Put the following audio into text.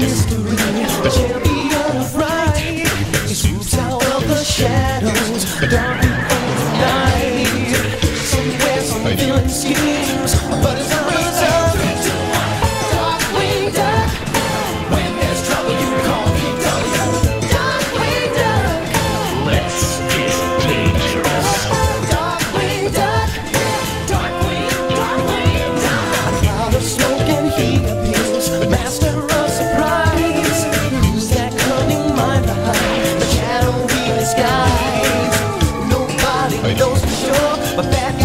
history. The of right, he swoops out of the shadows, down overnight. Somewhere some villain schemes, but it's. Darkwing Duck, when there's trouble you call me Duck. Darkwing Duck, let's get dangerous. Darkwing Duck, Darkwing, Darkwing Duck. A cloud of smoke and appears, master. windows for sure, but that